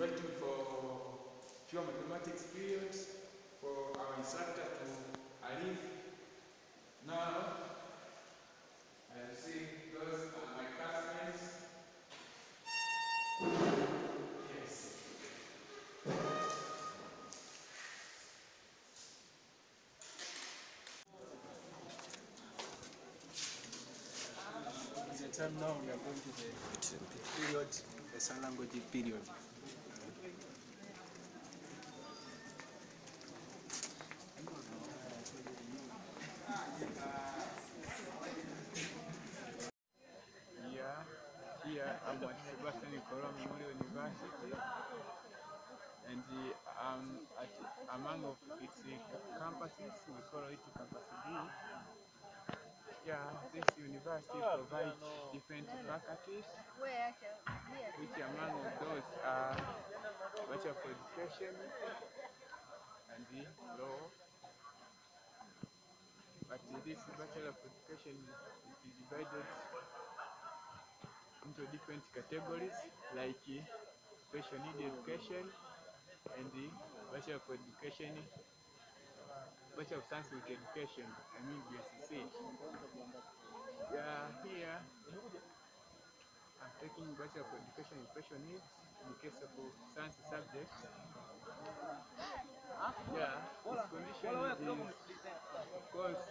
waiting for pure mathematics period for our instructor to arrive. Now, I see those are my classmates. Time now we are going to the period, the language period. Here I'm at Sebastian Memorial University, and uh, at among of its campuses, we call it Campus B. Yeah, this university provides different faculties, which among of those are Bachelor of Education and Law. But this Bachelor of Education is divided into different categories like uh, special need education and the Bachelor of Education, Bachelor of Science with Education, I mean BSc. Yeah, here I'm taking Bachelor of Education in special needs in case of science subjects. Yeah, its condition is of course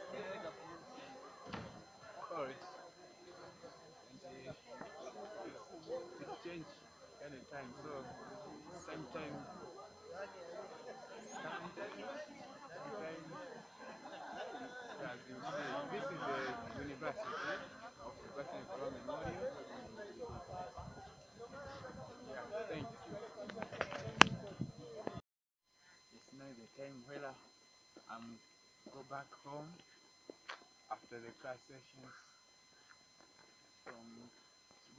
cold and uh, it's, it's change any time so you see this is the university of Memorial. Yeah thank you. It's now the time where I'm um, go back home after the class sessions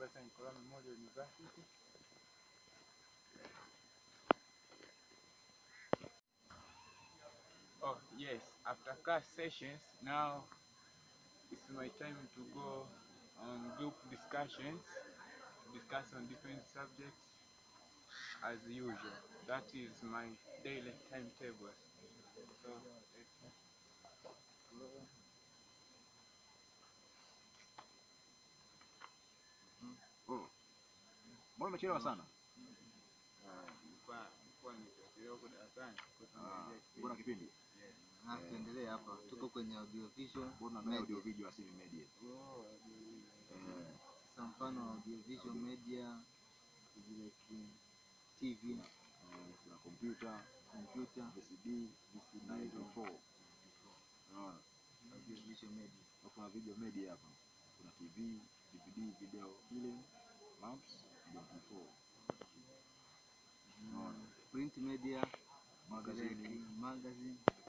Ikoro Memorial University Oh, yes, after class sessions, now it's my time to go on group discussions, discuss on different subjects as usual. That is my daily timetable. So, Mbona umechelewa mm. sana? Ah, ah, mbona kipindi? Tuendelee hapa. Eh. Tuko kwenye audio visual. Mbona na audio video asili media. Oh, eh. Sasa mfano audio visual media zile TV eh, na kompyuta, kompyuta, VCD, VCD na 4. Audio visual media. Kuna video media hapa. Kuna TV, DVD, video, film, maps Print Media Magazine.